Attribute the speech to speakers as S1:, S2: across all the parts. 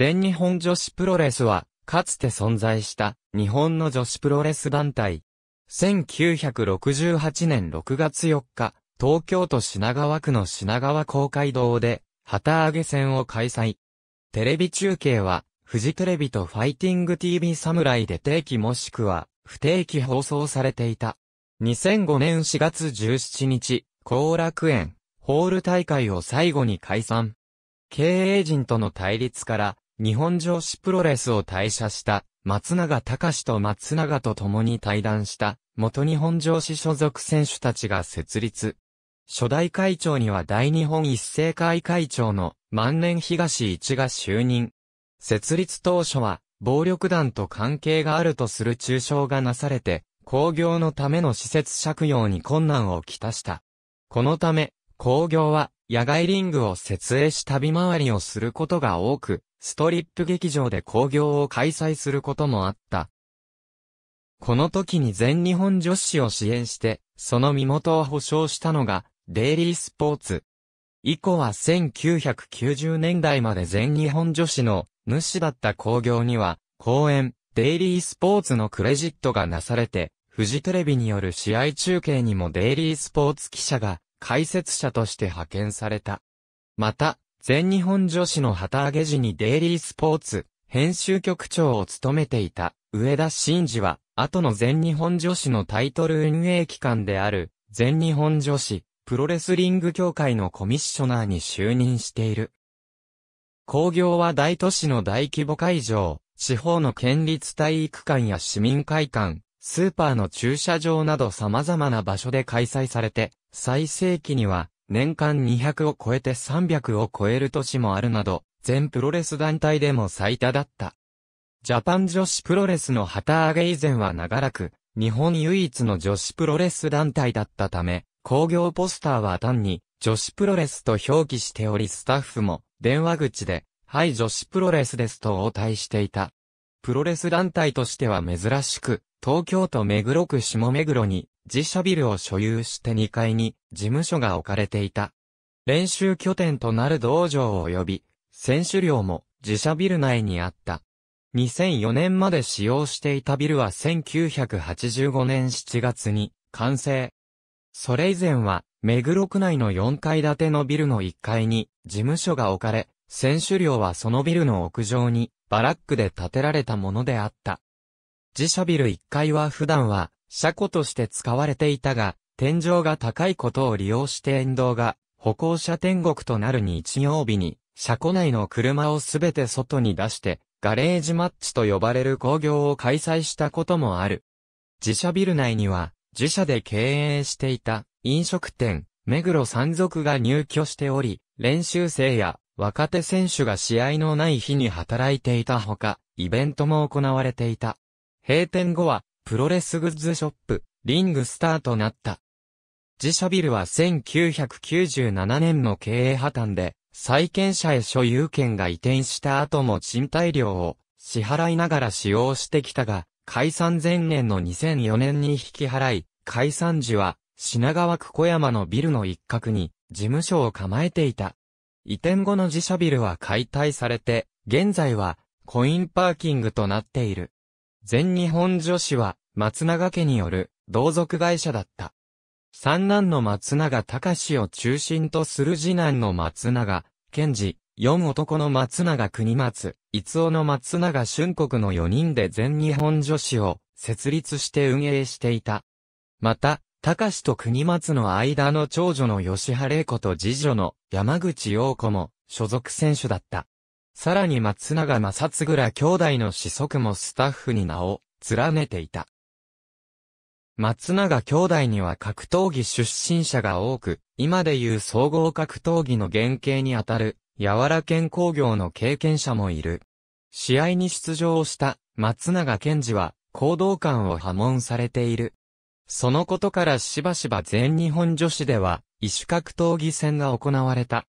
S1: 全日本女子プロレスは、かつて存在した日本の女子プロレス団体。1968年6月4日、東京都品川区の品川公会堂で、旗揚げ戦を開催。テレビ中継は、フジテレビとファイティング TV 侍で定期もしくは、不定期放送されていた。2005年4月17日、後楽園、ホール大会を最後に解散。経営陣との対立から、日本女子プロレスを退社した松永隆と松永と共に対談した元日本女子所属選手たちが設立。初代会長には大日本一斉会会長の万年東一が就任。設立当初は暴力団と関係があるとする中傷がなされて、工業のための施設借用に困難をきたした。このため、工業は野外リングを設営し旅回りをすることが多く、ストリップ劇場で興行を開催することもあった。この時に全日本女子を支援して、その身元を保証したのが、デイリースポーツ。以降は1990年代まで全日本女子の主だった興行には、公演、デイリースポーツのクレジットがなされて、フジテレビによる試合中継にもデイリースポーツ記者が解説者として派遣された。また、全日本女子の旗揚げ時にデイリースポーツ、編集局長を務めていた上田真二は、後の全日本女子のタイトル運営機関である、全日本女子、プロレスリング協会のコミッショナーに就任している。工業は大都市の大規模会場、地方の県立体育館や市民会館、スーパーの駐車場など様々な場所で開催されて、最盛期には年間200を超えて300を超える年もあるなど、全プロレス団体でも最多だった。ジャパン女子プロレスの旗揚げ以前は長らく、日本唯一の女子プロレス団体だったため、工業ポスターは単に女子プロレスと表記しておりスタッフも電話口で、はい女子プロレスですと応対していた。プロレス団体としては珍しく、東京都目黒区下目黒に自社ビルを所有して2階に事務所が置かれていた。練習拠点となる道場及び、選手寮も自社ビル内にあった。2004年まで使用していたビルは1985年7月に完成。それ以前は、目黒区内の4階建てのビルの1階に事務所が置かれ、選手寮はそのビルの屋上にバラックで建てられたものであった。自社ビル1階は普段は車庫として使われていたが、天井が高いことを利用して沿道が歩行者天国となる日曜日に、車庫内の車をすべて外に出して、ガレージマッチと呼ばれる工業を開催したこともある。自社ビル内には、自社で経営していた飲食店、目黒山賊が入居しており、練習生や若手選手が試合のない日に働いていたほか、イベントも行われていた。閉店後は、プロレスグッズショップ、リングスターとなった。自社ビルは1997年の経営破綻で、債権者へ所有権が移転した後も賃貸料を支払いながら使用してきたが、解散前年の2004年に引き払い、解散時は品川区小山のビルの一角に事務所を構えていた。移転後の自社ビルは解体されて、現在はコインパーキングとなっている。全日本女子は松永家による同族会社だった。三男の松永隆を中心とする次男の松永、健治、四男の松永国松、逸夫の松永俊国の四人で全日本女子を設立して運営していた。また、隆と国松の間の長女の吉原玲子と次女の山口陽子も所属選手だった。さらに松永正嗣ら兄弟の子息もスタッフに名を連ねていた。松永兄弟には格闘技出身者が多く、今でいう総合格闘技の原型にあたる、柔ら健工業の経験者もいる。試合に出場した松永健治は、行動感を破門されている。そのことからしばしば全日本女子では、異種格闘技戦が行われた。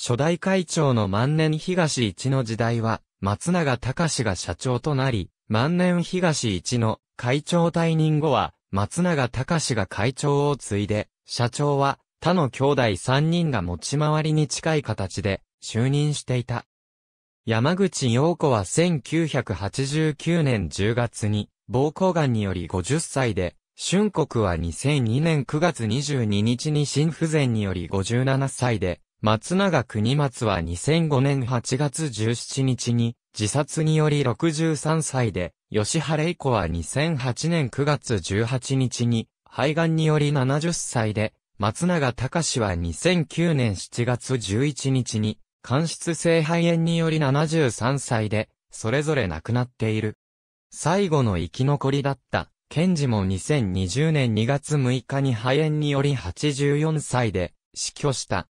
S1: 初代会長の万年東一の時代は、松永隆が社長となり、万年東一の会長退任後は、松永隆が会長を継いで、社長は他の兄弟3人が持ち回りに近い形で就任していた。山口陽子は1989年10月に、膀胱癌により50歳で、春国は2002年9月22日に心不全により57歳で、松永国松は2005年8月17日に自殺により63歳で、吉原以子は2008年9月18日に肺がんにより70歳で、松永隆は2009年7月11日に間質性肺炎により73歳で、それぞれ亡くなっている。最後の生き残りだった、ケンジも2020年2月6日に肺炎により84歳で死去した。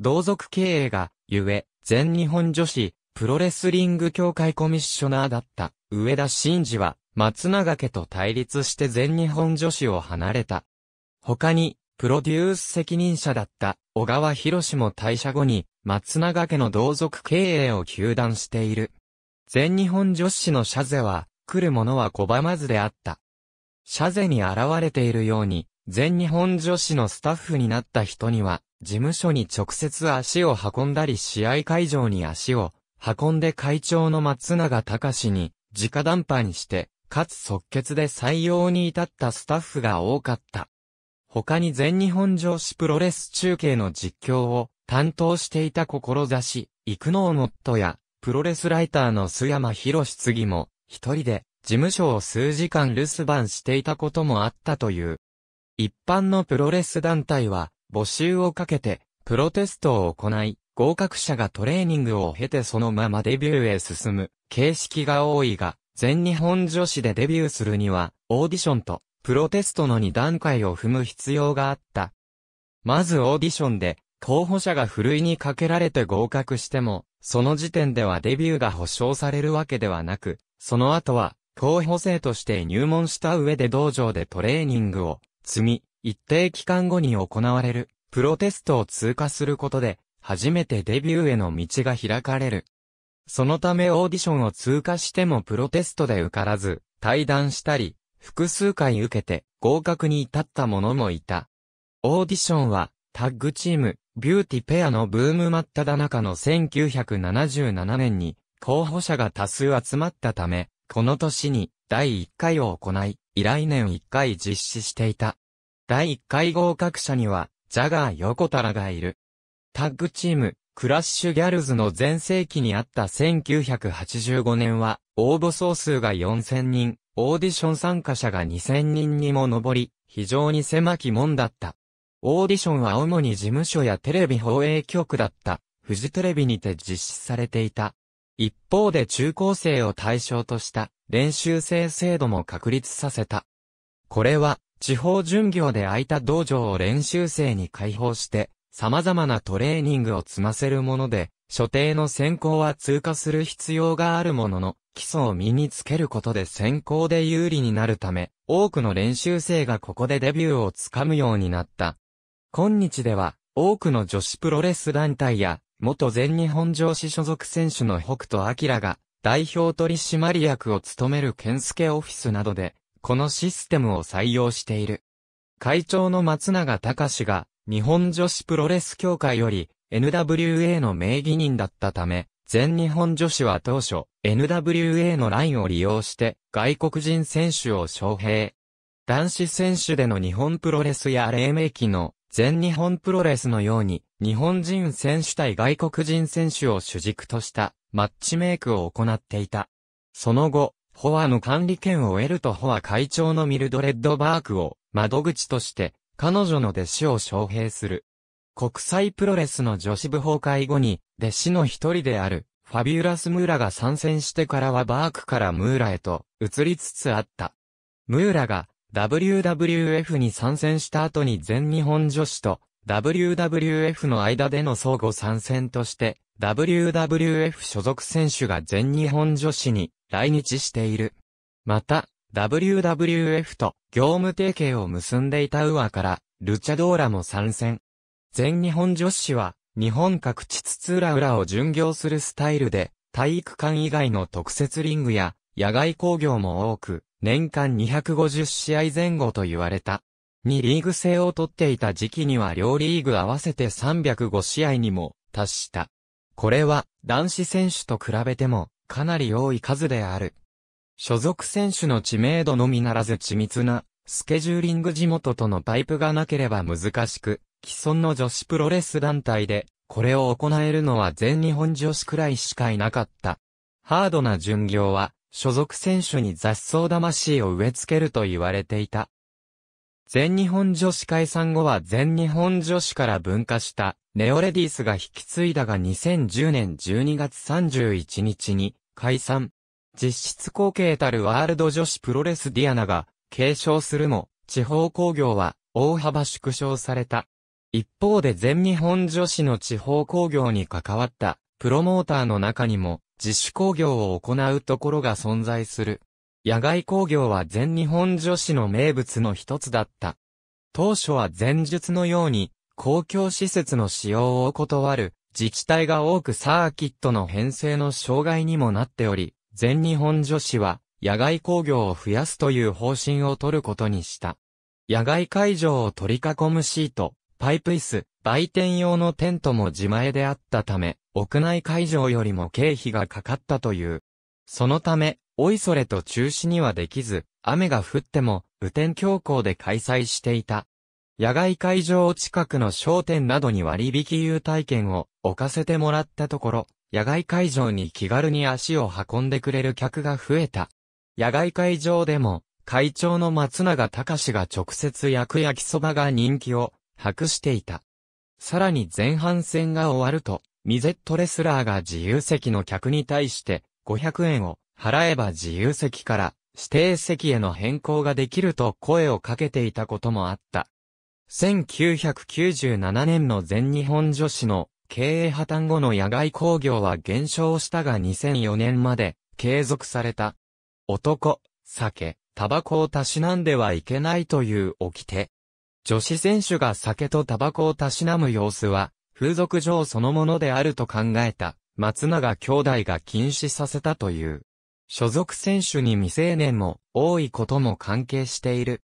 S1: 同族経営が、ゆえ、全日本女子、プロレスリング協会コミッショナーだった、上田真二は、松永家と対立して全日本女子を離れた。他に、プロデュース責任者だった小川博士も退社後に松永家の同族経営を休断している。全日本女子の社税は来る者は拒まずであった。社税に現れているように全日本女子のスタッフになった人には事務所に直接足を運んだり試合会場に足を運んで会長の松永隆に直談判して、かつ即決で採用に至ったスタッフが多かった。他に全日本女子プロレス中継の実況を担当していた志、育能ノットや、プロレスライターの須山博次も、一人で、事務所を数時間留守番していたこともあったという。一般のプロレス団体は、募集をかけて、プロテストを行い、合格者がトレーニングを経てそのままデビューへ進む形式が多いが、全日本女子でデビューするには、オーディションとプロテストの2段階を踏む必要があった。まずオーディションで、候補者がふるいにかけられて合格しても、その時点ではデビューが保証されるわけではなく、その後は、候補生として入門した上で道場でトレーニングを積み、一定期間後に行われる、プロテストを通過することで、初めてデビューへの道が開かれる。そのためオーディションを通過してもプロテストで受からず、対談したり、複数回受けて合格に至った者もいた。オーディションはタッグチーム、ビューティペアのブーム真っ只中の1977年に候補者が多数集まったため、この年に第1回を行い、以来年1回実施していた。第1回合格者には、ジャガー横田らがいる。タッグチーム、クラッシュギャルズの全盛期にあった1985年は、応募総数が4000人、オーディション参加者が2000人にも上り、非常に狭き門だった。オーディションは主に事務所やテレビ放映局だった、フジテレビにて実施されていた。一方で中高生を対象とした練習生制度も確立させた。これは、地方巡業で空いた道場を練習生に開放して、様々なトレーニングを積ませるもので、所定の選考は通過する必要があるものの、基礎を身につけることで選考で有利になるため、多くの練習生がここでデビューをつかむようになった。今日では、多くの女子プロレス団体や、元全日本女子所属選手の北斗晶が、代表取締役を務める健介オフィスなどで、このシステムを採用している。会長の松永隆が、日本女子プロレス協会より、NWA の名義人だったため、全日本女子は当初、NWA のラインを利用して外国人選手を招聘。男子選手での日本プロレスや黎明期の全日本プロレスのように日本人選手対外国人選手を主軸としたマッチメイクを行っていた。その後、フォアの管理権を得るとフォア会長のミルドレッドバークを窓口として彼女の弟子を招聘する。国際プロレスの女子部崩壊後に、弟子の一人である、ファビュラス・ムーラが参戦してからはバークからムーラへと移りつつあった。ムーラが WWF に参戦した後に全日本女子と WWF の間での相互参戦として WWF 所属選手が全日本女子に来日している。また、WWF と業務提携を結んでいたウアからルチャドーラも参戦。全日本女子は、日本各地津々浦々を巡業するスタイルで、体育館以外の特設リングや、野外工業も多く、年間250試合前後と言われた。2リーグ制を取っていた時期には両リーグ合わせて305試合にも達した。これは男子選手と比べてもかなり多い数である。所属選手の知名度のみならず緻密なスケジューリング地元とのパイプがなければ難しく、既存の女子プロレス団体でこれを行えるのは全日本女子くらいしかいなかった。ハードな巡業は所属選手に雑草魂を植え付けると言われていた。全日本女子解散後は全日本女子から分化したネオレディースが引き継いだが2010年12月31日に解散。実質後継たるワールド女子プロレスディアナが継承するも地方工業は大幅縮小された。一方で全日本女子の地方工業に関わったプロモーターの中にも自主工業を行うところが存在する。野外工業は全日本女子の名物の一つだった。当初は前述のように、公共施設の使用を断る自治体が多くサーキットの編成の障害にもなっており、全日本女子は野外工業を増やすという方針を取ることにした。野外会場を取り囲むシート、パイプ椅子、売店用のテントも自前であったため、屋内会場よりも経費がかかったという。そのため、おいそれと中止にはできず、雨が降っても、雨天強行で開催していた。野外会場近くの商店などに割引優待券を置かせてもらったところ、野外会場に気軽に足を運んでくれる客が増えた。野外会場でも、会長の松永隆が直接焼く焼きそばが人気を博していた。さらに前半戦が終わると、ミゼットレスラーが自由席の客に対して500円を払えば自由席から指定席への変更ができると声をかけていたこともあった。1997年の全日本女子の経営破綻後の野外工業は減少したが2004年まで継続された。男、酒、タバコをたしなんではいけないという掟。女子選手が酒とタバコをたしなむ様子は風俗上そのものであると考えた松永兄弟が禁止させたという。所属選手に未成年も多いことも関係している。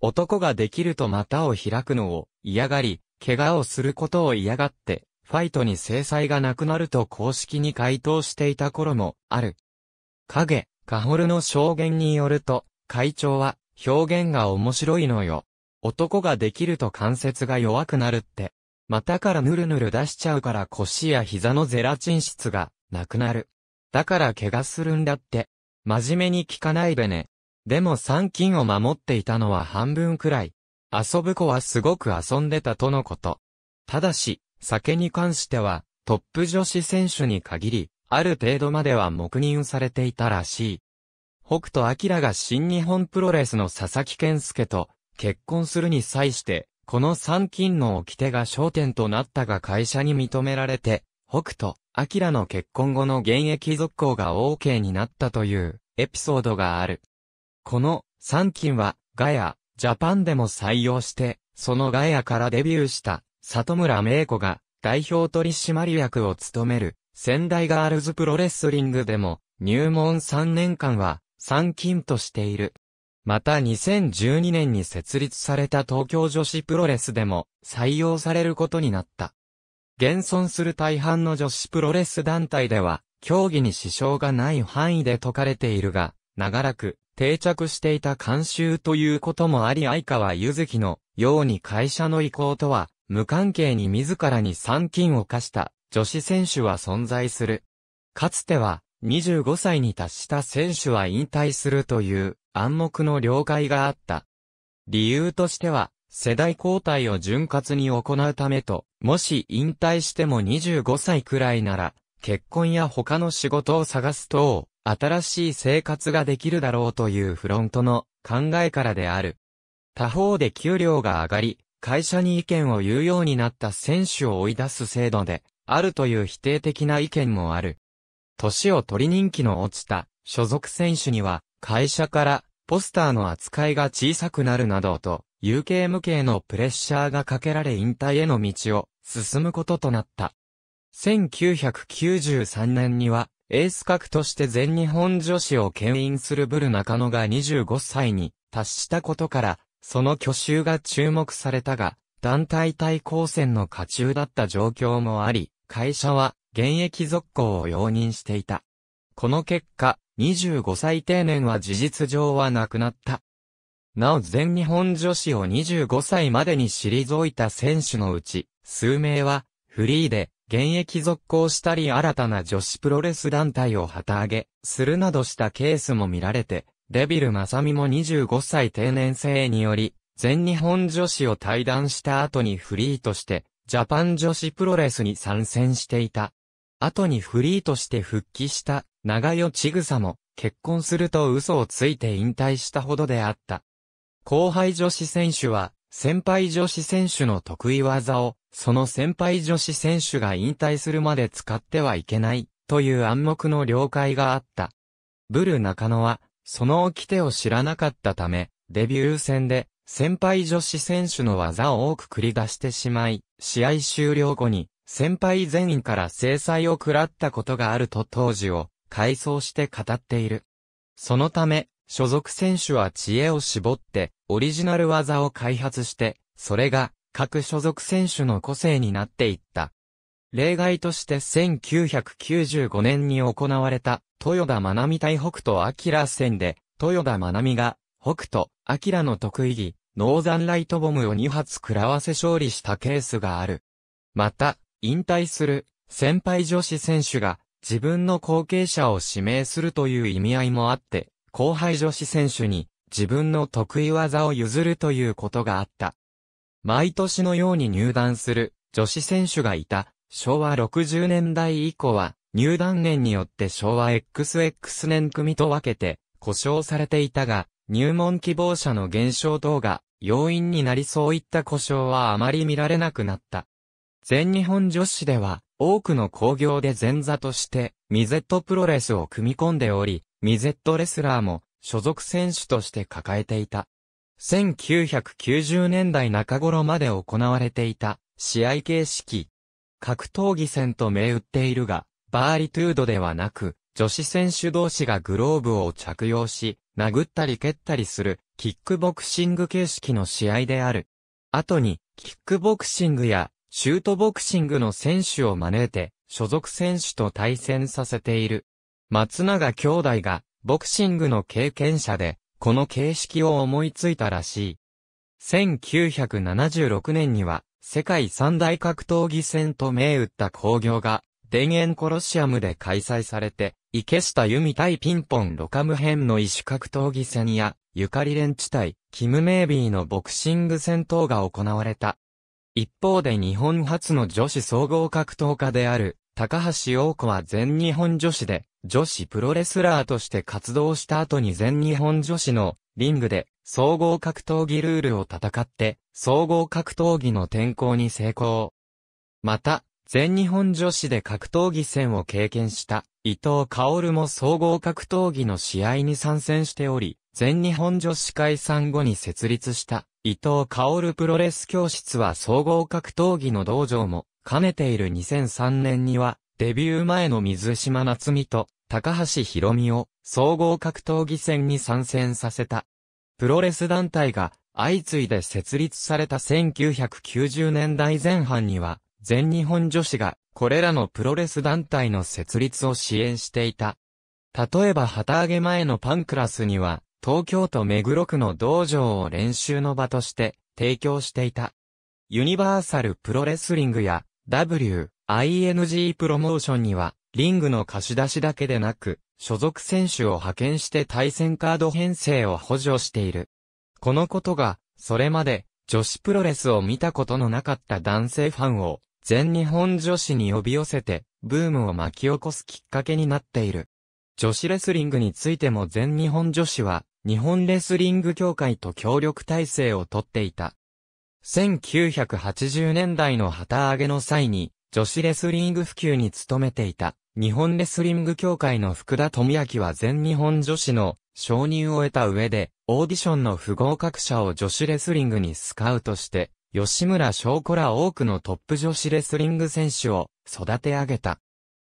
S1: 男ができると股を開くのを嫌がり、怪我をすることを嫌がって、ファイトに制裁がなくなると公式に回答していた頃もある。影、カホルの証言によると、会長は表現が面白いのよ。男ができると関節が弱くなるって。股からぬるぬる出しちゃうから腰や膝のゼラチン質がなくなる。だから怪我するんだって。真面目に聞かないでね。でも三金を守っていたのは半分くらい。遊ぶ子はすごく遊んでたとのこと。ただし、酒に関しては、トップ女子選手に限り、ある程度までは黙認されていたらしい。北斗晶が新日本プロレスの佐々木健介と結婚するに際して、この三金の掟が焦点となったが会社に認められて、北斗晶の結婚後の現役続行が OK になったというエピソードがある。この3金はガヤ、ジャパンでも採用して、そのガヤからデビューした里村芽子が代表取締役を務める仙台ガールズプロレスリングでも入門3年間は3金としている。また2012年に設立された東京女子プロレスでも採用されることになった。現存する大半の女子プロレス団体では、競技に支障がない範囲で説かれているが、長らく定着していた慣習ということもあり相川ゆずきのように会社の意向とは無関係に自らに参金を課した女子選手は存在する。かつては25歳に達した選手は引退するという暗黙の了解があった。理由としては世代交代を潤滑に行うためと、もし引退しても25歳くらいなら、結婚や他の仕事を探すと、新しい生活ができるだろうというフロントの考えからである。他方で給料が上がり、会社に意見を言うようになった選手を追い出す制度で、あるという否定的な意見もある。年を取り人気の落ちた所属選手には、会社からポスターの扱いが小さくなるなどと、有形無形のプレッシャーがかけられ引退への道を進むこととなった。1993年には、エース格として全日本女子を牽引するブル中野が25歳に達したことから、その去就が注目されたが、団体対抗戦の下中だった状況もあり、会社は現役続行を容認していた。この結果、25歳定年は事実上はなくなった。なお全日本女子を25歳までに退いた選手のうち、数名は、フリーで、現役続行したり新たな女子プロレス団体を旗揚げ、するなどしたケースも見られて、デビル・マサミも25歳定年制により、全日本女子を退団した後にフリーとして、ジャパン女子プロレスに参戦していた。後にフリーとして復帰した長代千草も結婚すると嘘をついて引退したほどであった。後輩女子選手は先輩女子選手の得意技をその先輩女子選手が引退するまで使ってはいけないという暗黙の了解があった。ブル中野はその掟を知らなかったためデビュー戦で先輩女子選手の技を多く繰り出してしまい、試合終了後に先輩全員から制裁を食らったことがあると当時を回想して語っている。そのため、所属選手は知恵を絞ってオリジナル技を開発して、それが各所属選手の個性になっていった。例外として1995年に行われた豊田真奈美対北斗晶戦で、豊田真奈美が北斗晶の得意技、ノーザンライトボムを2発食らわせ勝利したケースがある。また、引退する先輩女子選手が自分の後継者を指名するという意味合いもあって、後輩女子選手に自分の得意技を譲るということがあった。毎年のように入団する女子選手がいた昭和60年代以降は入団年によって昭和 XX 年組と分けて故障されていたが入門希望者の減少等が要因になりそういった故障はあまり見られなくなった。全日本女子では、多くの工業で前座として、ミゼットプロレスを組み込んでおり、ミゼットレスラーも、所属選手として抱えていた。1990年代中頃まで行われていた、試合形式。格闘技戦と銘打っているが、バーリトゥードではなく、女子選手同士がグローブを着用し、殴ったり蹴ったりする、キックボクシング形式の試合である。後に、キックボクシングや、シュートボクシングの選手を招いて、所属選手と対戦させている。松永兄弟が、ボクシングの経験者で、この形式を思いついたらしい。1976年には、世界三大格闘技戦と銘打った興行が、田園コロシアムで開催されて、池下由美対ピンポンロカム編の異種格闘技戦や、ゆかりレンチ対、キム・メイビーのボクシング戦闘が行われた。一方で日本初の女子総合格闘家である、高橋陽子は全日本女子で、女子プロレスラーとして活動した後に全日本女子のリングで総合格闘技ルールを戦って、総合格闘技の転向に成功。また、全日本女子で格闘技戦を経験した伊藤薫も総合格闘技の試合に参戦しており、全日本女子解散後に設立した伊藤薫プロレス教室は総合格闘技の道場も兼ねている2003年にはデビュー前の水島夏美と高橋博美を総合格闘技戦に参戦させた。プロレス団体が相次いで設立された1990年代前半には全日本女子がこれらのプロレス団体の設立を支援していた。例えば旗揚げ前のパンクラスには、東京都目黒区の道場を練習の場として提供していた。ユニバーサルプロレスリングや W、ING プロモーションには、リングの貸し出しだけでなく、所属選手を派遣して対戦カード編成を補助している。このことが、それまで女子プロレスを見たことのなかった男性ファンを全日本女子に呼び寄せて、ブームを巻き起こすきっかけになっている。女子レスリングについても全日本女子は、日本レスリング協会と協力体制をとっていた。1980年代の旗揚げの際に、女子レスリング普及に努めていた、日本レスリング協会の福田智明は全日本女子の承認を得た上で、オーディションの不合格者を女子レスリングにスカウトして、吉村翔子ら多くのトップ女子レスリング選手を育て上げた。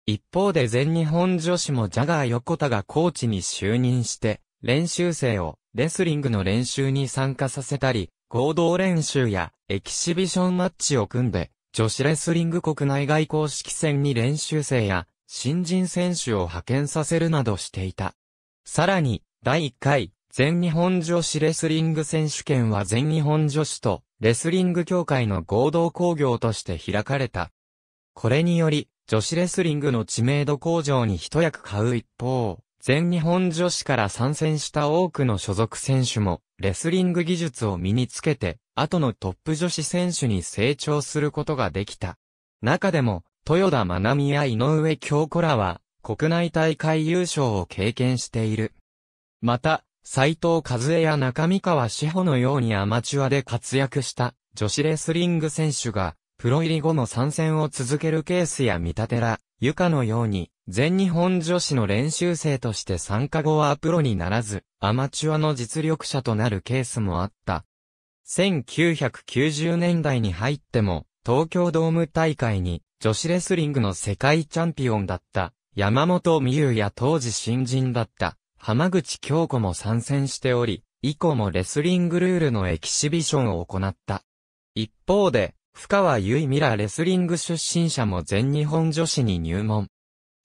S1: 一方で全日本女子もジャガー横田がコーチに就任して、練習生をレスリングの練習に参加させたり、合同練習やエキシビションマッチを組んで、女子レスリング国内外公式戦に練習生や新人選手を派遣させるなどしていた。さらに、第1回、全日本女子レスリング選手権は全日本女子とレスリング協会の合同工業として開かれた。これにより、女子レスリングの知名度向上に一役買う一方、全日本女子から参戦した多くの所属選手も、レスリング技術を身につけて、後のトップ女子選手に成長することができた。中でも、豊田真奈美や井上京子らは、国内大会優勝を経験している。また、斎藤和恵や中見川志保のようにアマチュアで活躍した女子レスリング選手が、プロ入り後も参戦を続けるケースや見立てら、ゆかのように、全日本女子の練習生として参加後はプロにならず、アマチュアの実力者となるケースもあった。1990年代に入っても、東京ドーム大会に女子レスリングの世界チャンピオンだった山本美優や当時新人だった浜口京子も参戦しており、以降もレスリングルールのエキシビションを行った。一方で、深川由衣ミラレスリング出身者も全日本女子に入門。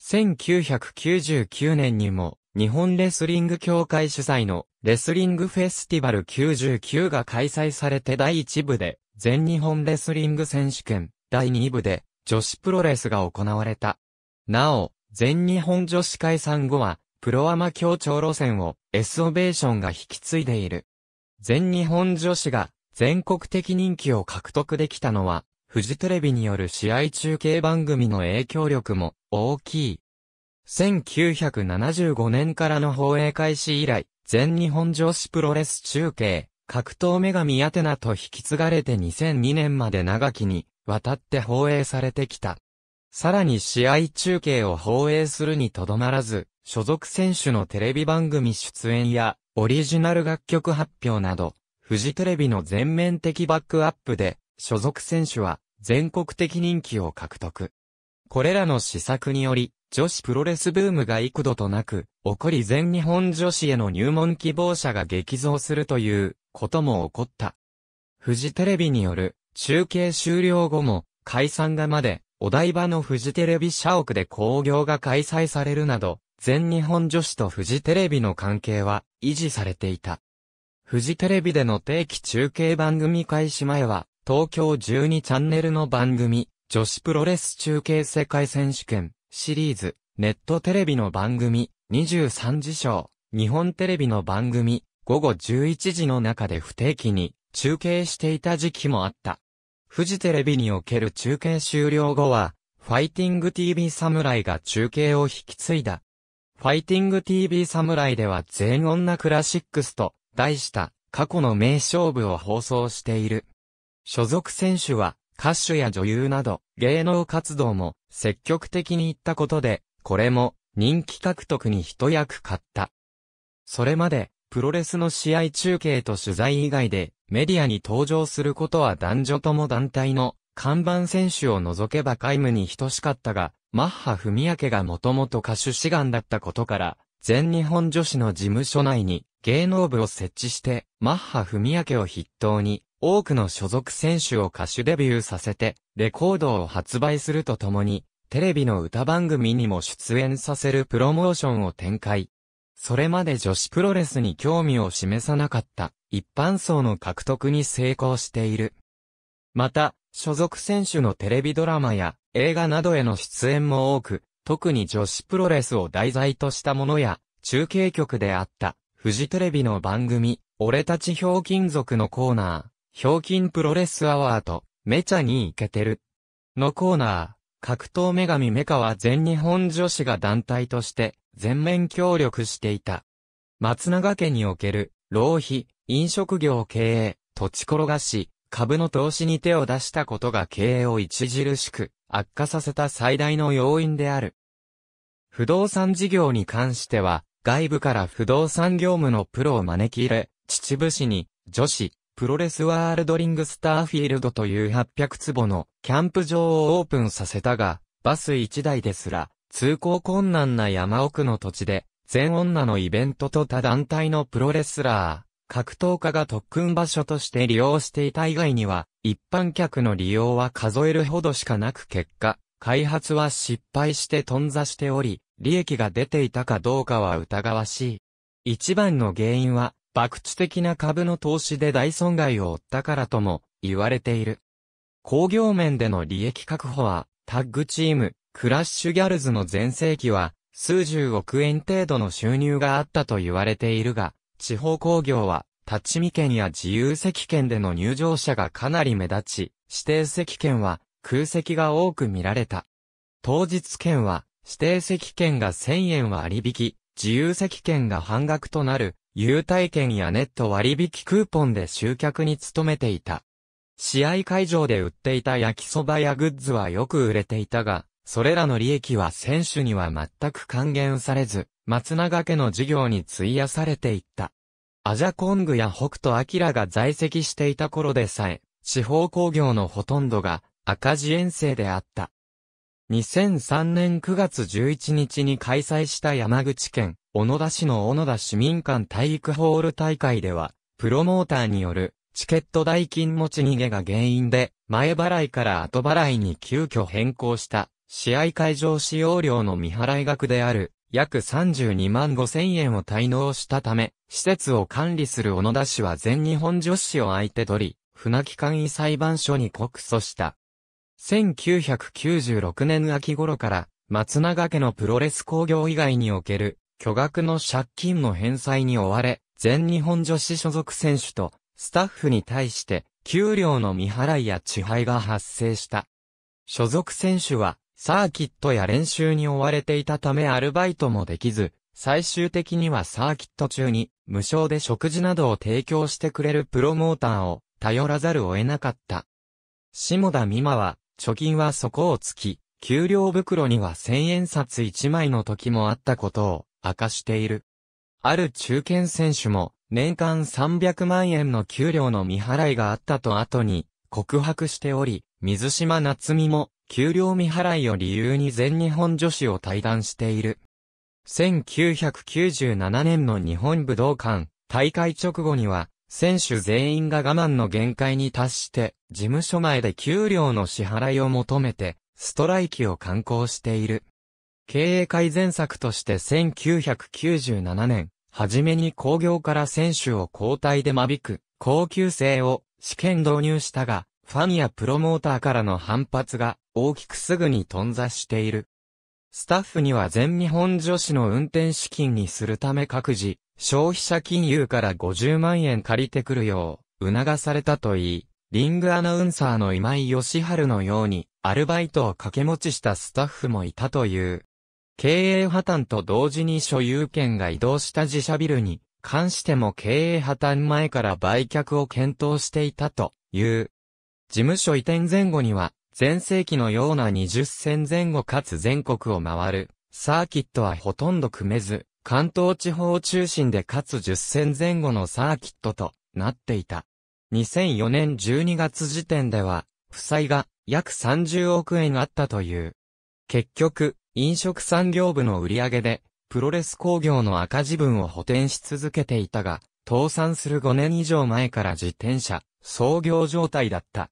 S1: 1999年にも、日本レスリング協会主催のレスリングフェスティバル99が開催されて第1部で、全日本レスリング選手権、第2部で、女子プロレスが行われた。なお、全日本女子解散後は、プロアマ協調路線を S オベーションが引き継いでいる。全日本女子が全国的人気を獲得できたのは、フジテレビによる試合中継番組の影響力も大きい。1975年からの放映開始以来、全日本女子プロレス中継、格闘女神アテナと引き継がれて2002年まで長きにわたって放映されてきた。さらに試合中継を放映するにとどまらず、所属選手のテレビ番組出演や、オリジナル楽曲発表など、フジテレビの全面的バックアップで、所属選手は全国的人気を獲得。これらの施策により、女子プロレスブームが幾度となく、起こり全日本女子への入門希望者が激増するということも起こった。フジテレビによる中継終了後も解散がまでお台場のフジテレビ社屋で興行が開催されるなど、全日本女子とフジテレビの関係は維持されていた。フジテレビでの定期中継番組開始前は、東京12チャンネルの番組、女子プロレス中継世界選手権シリーズ、ネットテレビの番組、23時ショー、日本テレビの番組、午後11時の中で不定期に中継していた時期もあった。フジテレビにおける中継終了後は、ファイティング TV 侍が中継を引き継いだ。ファイティング TV 侍では全女クラシックスと題した過去の名勝負を放送している。所属選手は歌手や女優など芸能活動も積極的に行ったことで、これも人気獲得に一役買った。それまでプロレスの試合中継と取材以外でメディアに登場することは男女とも団体の看板選手を除けば皆無に等しかったが、マッハ文明がもともと歌手志願だったことから、全日本女子の事務所内に芸能部を設置して、マッハ文明を筆頭に、多くの所属選手を歌手デビューさせて、レコードを発売するとともに、テレビの歌番組にも出演させるプロモーションを展開。それまで女子プロレスに興味を示さなかった一般層の獲得に成功している。また、所属選手のテレビドラマや映画などへの出演も多く、特に女子プロレスを題材としたものや、中継局であった、フジテレビの番組、俺たちひょうきん族のコーナー、ひょうきんプロレスアワーと、めちゃにいけてる。のコーナー、格闘女神メカは全日本女子が団体として全面協力していた。松永家における浪費、飲食業経営、土地転がし、株の投資に手を出したことが経営を著しく悪化させた最大の要因である。不動産事業に関しては、外部から不動産業務のプロを招き入れ、秩父市に女子、プロレスワールドリングスターフィールドという800坪のキャンプ場をオープンさせたが、バス1台ですら、通行困難な山奥の土地で、全女のイベントと他団体のプロレスラー、格闘家が特訓場所として利用していた以外には、一般客の利用は数えるほどしかなく結果、開発は失敗して頓挫しており、利益が出ていたかどうかは疑わしい。一番の原因は、博打的な株の投資で大損害を負ったからとも言われている。工業面での利益確保は、タッグチーム、クラッシュギャルズの全盛期は、数十億円程度の収入があったと言われているが、地方工業は、立ち見券や自由席券での入場者がかなり目立ち、指定席券は空席が多く見られた。当日券は指定席券が1000円割引、自由席券が半額となる、優待券やネット割引クーポンで集客に努めていた。試合会場で売っていた焼きそばやグッズはよく売れていたが、それらの利益は選手には全く還元されず、松永家の事業に費やされていった。アジャコングや北斗晶が在籍していた頃でさえ、地方工業のほとんどが赤字遠征であった。2003年9月11日に開催した山口県小野田市の小野田市民館体育ホール大会では、プロモーターによるチケット代金持ち逃げが原因で、前払いから後払いに急遽変更した試合会場使用料の未払い額である約32万5千円を滞納したため、施設を管理する小野田市は全日本女子を相手取り、船木簡易裁判所に告訴した。1996年秋頃から松永家のプロレス工業以外における巨額の借金の返済に追われ、全日本女子所属選手とスタッフに対して給料の未払いや遅配が発生した。所属選手はサーキットや練習に追われていたためアルバイトもできず、最終的にはサーキット中に無償で食事などを提供してくれるプロモーターを頼らざるを得なかった。下田美馬は、貯金は底をつき、給料袋には千円札1枚の時もあったことを明かしている。ある中堅選手も年間300万円の給料の未払いがあったと後に告白しており、水島夏美も給料未払いを理由に全日本女子を退団している。1997年の日本武道館大会直後には、選手全員が我慢の限界に達して、事務所前で給料の支払いを求めて、ストライキを敢行している。経営改善策として1997年、初めに工業から選手を交代で間引く、高級性を試験導入したが、ファンやプロモーターからの反発が大きくすぐに頓挫している。スタッフには全日本女子の運転資金にするため各自、消費者金融から50万円借りてくるよう、促されたといい、リングアナウンサーの今井義春のように、アルバイトを掛け持ちしたスタッフもいたという。経営破綻と同時に所有権が移動した自社ビルに関しても経営破綻前から売却を検討していたという。事務所移転前後には前世紀のような20戦前後かつ全国を回る、サーキットはほとんど組めず、関東地方中心でかつ10戦前後のサーキットとなっていた。2004年12月時点では、負債が約30億円あったという。結局、飲食産業部の売り上げで、プロレス工業の赤字分を補填し続けていたが、倒産する5年以上前から自転車、創業状態だった。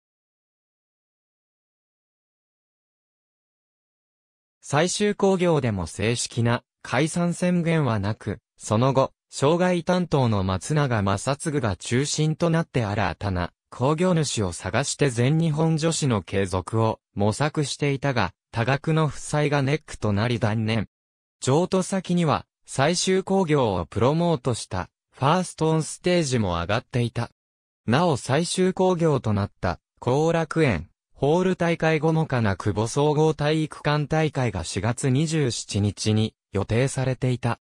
S1: 最終工業でも正式な解散宣言はなく、その後、障害担当の松永正嗣が中心となって新たな工業主を探して全日本女子の継続を模索していたが、多額の負債がネックとなり断念。譲渡先には最終工業をプロモートしたファーストオンステージも上がっていた。なお最終工業となった後楽園ホール大会後のかな久保総合体育館大会が4月27日に予定されていた。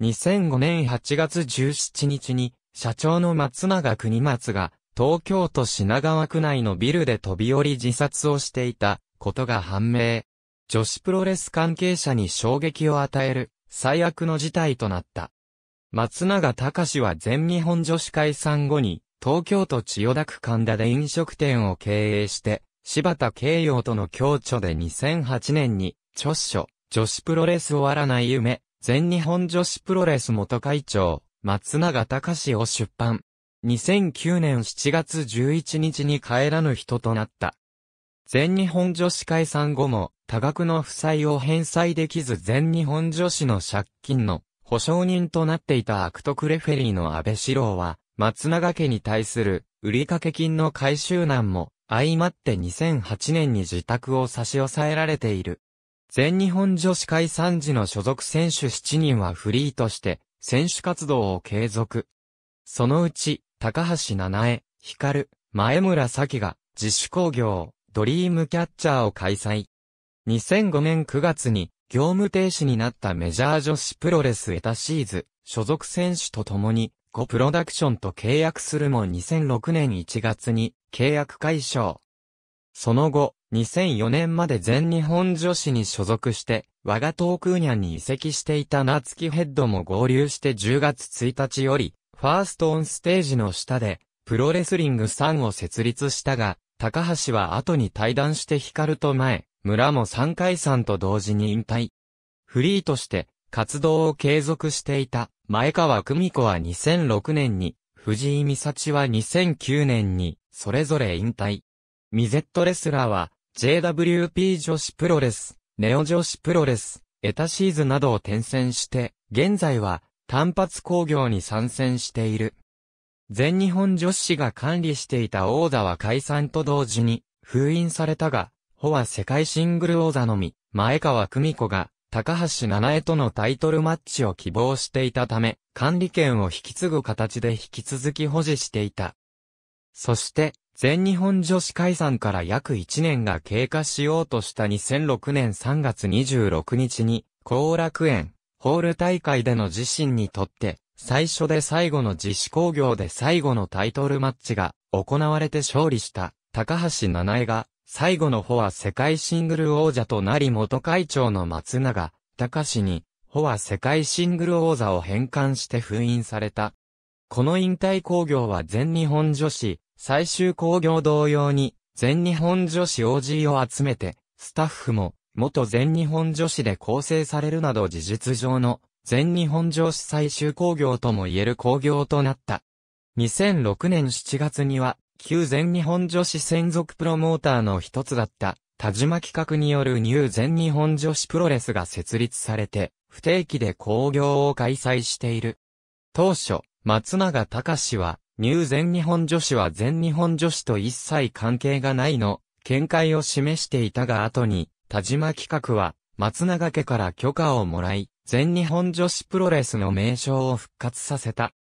S1: 2005年8月17日に社長の松永国松が東京都品川区内のビルで飛び降り自殺をしていたことが判明。女子プロレス関係者に衝撃を与える最悪の事態となった。松永隆は全日本女子解散後に東京都千代田区神田で飲食店を経営して柴田慶陽との共著で2008年に、著書、女子プロレス終わらない夢、全日本女子プロレス元会長、松永隆を出版。2009年7月11日に帰らぬ人となった。全日本女子解散後も多額の負債を返済できず全日本女子の借金の保証人となっていた悪徳レフェリーの安倍四郎は松永家に対する売掛金の回収難も相まって2008年に自宅を差し押さえられている。全日本女子解散時の所属選手7人はフリーとして選手活動を継続。そのうち、高橋七重、光、前村咲が自主工業、ドリームキャッチャーを開催。2005年9月に業務停止になったメジャー女子プロレスエタシーズ、所属選手と共に、ゴプロダクションと契約するも2006年1月に契約解消。その後、2004年まで全日本女子に所属して、我が東空ニャンに移籍していた夏木ヘッドも合流して10月1日より、ファーストオンステージの下で、プロレスリング3を設立したが、高橋は後に対談して光と前、村も3回3と同時に引退。フリーとして活動を継続していた前川久美子は2006年に、藤井美幸は2009年に、それぞれ引退。ミゼットレスラーは、JWP 女子プロレス、ネオ女子プロレス、エタシーズなどを転戦して、現在は単発工業に参戦している。全日本女子が管理していた王座は解散と同時に封印されたが、ホは世界シングル王座のみ、前川久美子が、高橋七重とのタイトルマッチを希望していたため、管理権を引き継ぐ形で引き続き保持していた。そして、全日本女子解散から約1年が経過しようとした2006年3月26日に、後楽園、ホール大会での自身にとって、最初で最後の自主工業で最後のタイトルマッチが行われて勝利した高橋七重が最後の方は世界シングル王者となり元会長の松永、隆に、方は世界シングル王座を返還して封印された。この引退工業は全日本女子、最終工業同様に、全日本女子 OG を集めて、スタッフも、元全日本女子で構成されるなど事実上の、全日本女子最終工業とも言える工業となった。2006年7月には、旧全日本女子専属プロモーターの一つだった、田島企画によるニュー全日本女子プロレスが設立されて、不定期で興行を開催している。当初、松永隆は、ニュー全日本女子は全日本女子と一切関係がないの、見解を示していたが後に、田島企画は、松永家から許可をもらい、全日本女子プロレスの名称を復活させた。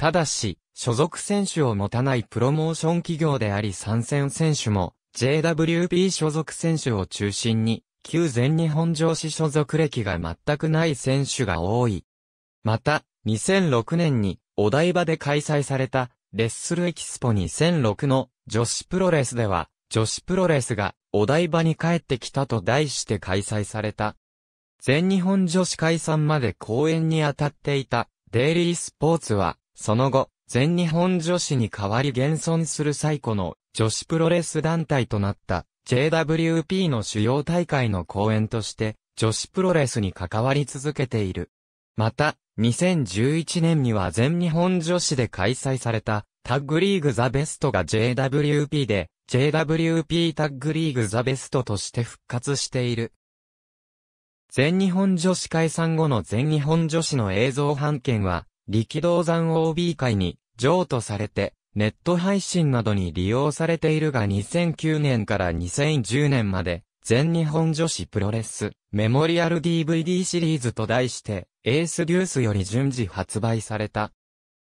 S1: ただし、所属選手を持たないプロモーション企業であり参戦選手も JWP 所属選手を中心に旧全日本上司所属歴が全くない選手が多い。また、2006年にお台場で開催されたレッスルエキスポ2006の女子プロレスでは女子プロレスがお台場に帰ってきたと題して開催された。全日本女子解散まで公演に当たっていたデイリースポーツはその後全日本女子に代わり現存する最古の女子プロレス団体となった JWP の主要大会の公演として女子プロレスに関わり続けている。また、2011年には全日本女子で開催されたタッグリーグザベストが JWP で JWP タッグリーグザベストとして復活している。全日本女子解散後の全日本女子の映像版権は力道山 OB 会に譲渡されて、ネット配信などに利用されているが2009年から2010年まで、全日本女子プロレスメモリアル DVD シリーズと題して、エースデュースより順次発売された。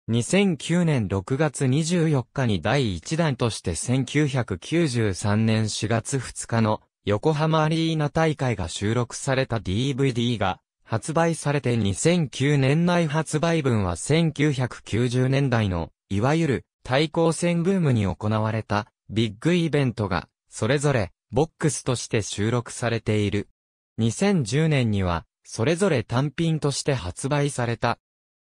S1: 2009年6月24日に第1弾として1993年4月2日の横浜アリーナ大会が収録された DVD が発売されて2009年内発売分は1990年代の、いわゆる対抗戦ブームに行われたビッグイベントが、それぞれボックスとして収録されている。2010年には、それぞれ単品として発売された。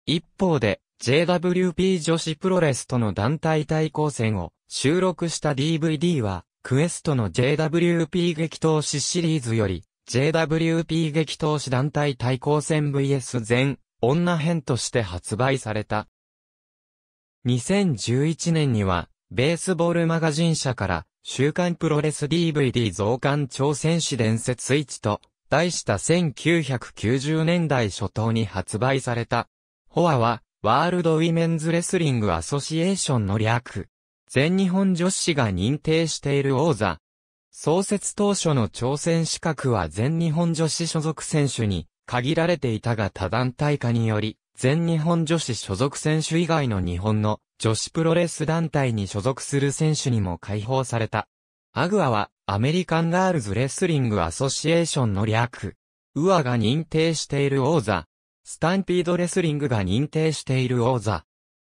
S1: 一方で、JWP 女子プロレスとの団体対抗戦を収録した DVD は、クエストの JWP 激闘士シリーズより、JWP 激闘士団体対抗戦 VS 全女編として発売された。2011年には、ベースボールマガジン社から、週刊プロレス DVD 増刊挑戦士伝説1と、題した1990年代初頭に発売された。ホアは、ワールドウィメンズレスリングアソシエーションの略。全日本女子が認定している王座。創設当初の挑戦資格は全日本女子所属選手に限られていたが他団体化により、全日本女子所属選手以外の日本の女子プロレス団体に所属する選手にも解放された。アグアはアメリカンガールズレスリングアソシエーションの略。ウアが認定している王座。スタンピードレスリングが認定している王座。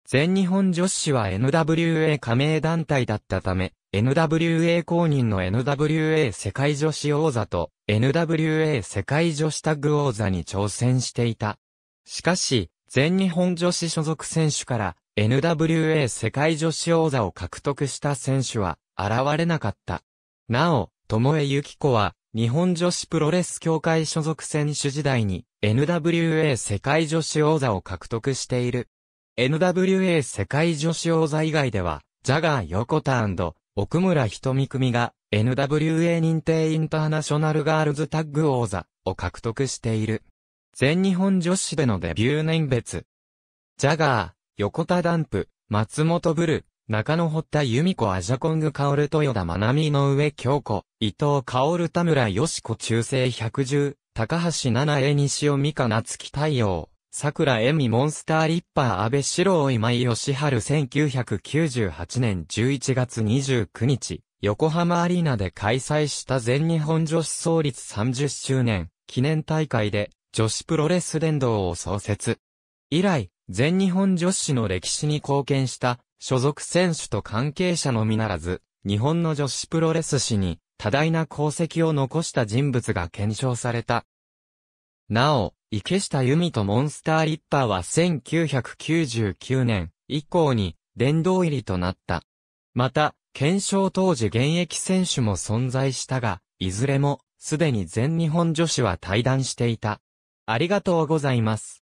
S1: 全日本女子は NWA 加盟団体だったため、NWA 公認の NWA 世界女子王座と NWA 世界女子タッグ王座に挑戦していた。しかし、全日本女子所属選手から NWA 世界女子王座を獲得した選手は現れなかった。なお、友江ゆき子は日本女子プロレス協会所属選手時代に NWA 世界女子王座を獲得している。NWA 世界女子王座以外では、ジャガー横田奥村瞳組が NWA 認定インターナショナルガールズタッグ王座を獲得している。全日本女子でのデビュー年別。ジャガー、横田ダンプ、松本ブル、中野堀田由美子アジャコングカオル豊田真奈美の上京子、伊藤薫田村よし子中世百十、高橋七重西尾美香夏木太陽、桜恵美モンスターリッパー安倍四郎今井義春1998年11月29日、横浜アリーナで開催した全日本女子創立30周年記念大会で女子プロレス伝道を創設。以来、全日本女子の歴史に貢献した所属選手と関係者のみならず、日本の女子プロレス史に多大な功績を残した人物が検証された。なお、池下由美とモンスターリッパーは1999年以降に殿堂入りとなった。また、検証当時現役選手も存在したが、いずれもすでに全日本女子は退団していた。ありがとうございます。